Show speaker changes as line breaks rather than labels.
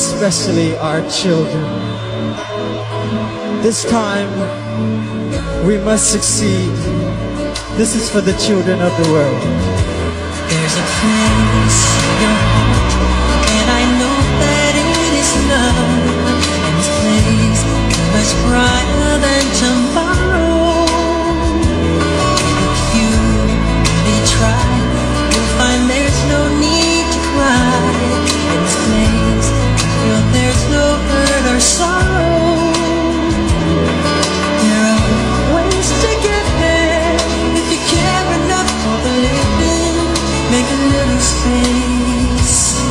especially our children. This time, we must succeed. This is for the children of the world.
space